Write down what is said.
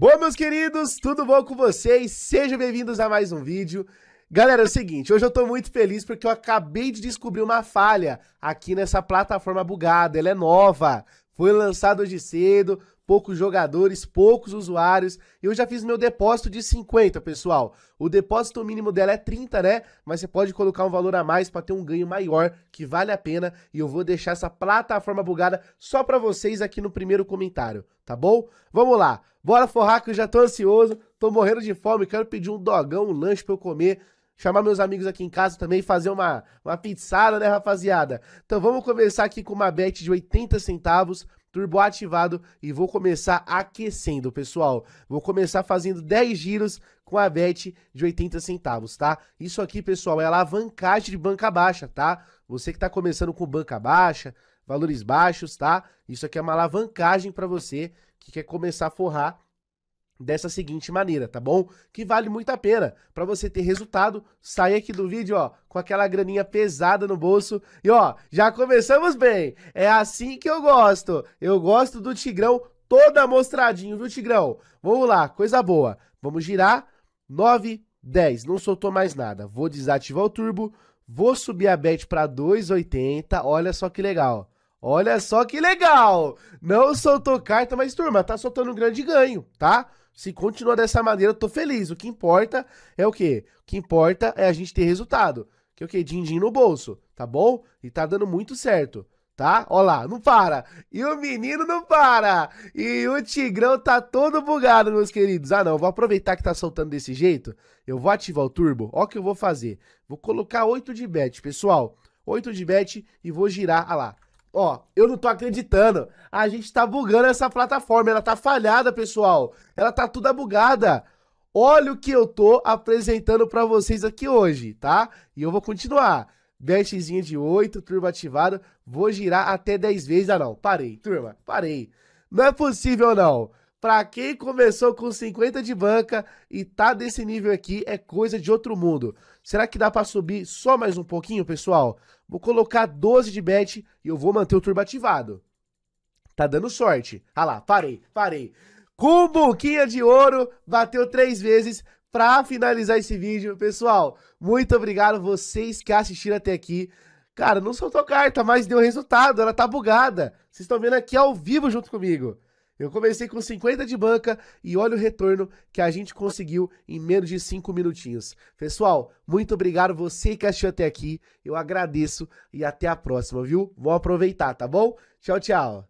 Bom, meus queridos, tudo bom com vocês? Sejam bem-vindos a mais um vídeo. Galera, é o seguinte, hoje eu tô muito feliz porque eu acabei de descobrir uma falha aqui nessa plataforma bugada, ela é nova, foi lançada hoje cedo, poucos jogadores, poucos usuários. Eu já fiz meu depósito de 50, pessoal. O depósito mínimo dela é 30, né? Mas você pode colocar um valor a mais para ter um ganho maior, que vale a pena. E eu vou deixar essa plataforma bugada só para vocês aqui no primeiro comentário, tá bom? Vamos lá, bora forrar que eu já tô ansioso, tô morrendo de fome, quero pedir um dogão, um lanche para eu comer chamar meus amigos aqui em casa também, fazer uma, uma pizzada, né, rapaziada? Então vamos começar aqui com uma bet de 80 centavos turbo ativado e vou começar aquecendo, pessoal. Vou começar fazendo 10 giros com a bet de 80 centavos, tá? Isso aqui, pessoal, é alavancagem de banca baixa, tá? Você que tá começando com banca baixa, valores baixos, tá? Isso aqui é uma alavancagem para você que quer começar a forrar dessa seguinte maneira, tá bom? Que vale muito a pena. Para você ter resultado, sai aqui do vídeo, ó, com aquela graninha pesada no bolso. E ó, já começamos bem. É assim que eu gosto. Eu gosto do Tigrão todo amostradinho, viu, Tigrão? Vamos lá, coisa boa. Vamos girar. 9, 10. Não soltou mais nada. Vou desativar o turbo. Vou subir a bet para 2,80. Olha só que legal. Olha só que legal! Não soltou carta, mas turma, tá soltando um grande ganho, tá? Se continuar dessa maneira, eu tô feliz. O que importa é o quê? O que importa é a gente ter resultado. Que é o quê? Din-din no bolso, tá bom? E tá dando muito certo, tá? Ó lá, não para. E o menino não para. E o Tigrão tá todo bugado, meus queridos. Ah, não, vou aproveitar que tá soltando desse jeito. Eu vou ativar o turbo. Ó o que eu vou fazer. Vou colocar 8 de bet, pessoal. 8 de bet e vou girar. Ah lá. Ó, eu não tô acreditando. A gente tá bugando essa plataforma. Ela tá falhada, pessoal. Ela tá toda bugada. Olha o que eu tô apresentando pra vocês aqui hoje, tá? E eu vou continuar. Betzinha de 8, turbo ativado. Vou girar até 10 vezes. Ah, não. Parei, turma. Parei. Não é possível, não. Pra quem começou com 50 de banca e tá desse nível aqui, é coisa de outro mundo. Será que dá pra subir só mais um pouquinho, pessoal? Vou colocar 12 de bet e eu vou manter o turbo ativado. Tá dando sorte. Ah lá, parei, parei. Com boquinha de ouro, bateu três vezes pra finalizar esse vídeo. Pessoal, muito obrigado vocês que assistiram até aqui. Cara, não soltou carta, mas deu resultado, ela tá bugada. Vocês estão vendo aqui ao vivo junto comigo. Eu comecei com 50 de banca e olha o retorno que a gente conseguiu em menos de 5 minutinhos. Pessoal, muito obrigado você que assistiu até aqui. Eu agradeço e até a próxima, viu? Vou aproveitar, tá bom? Tchau, tchau.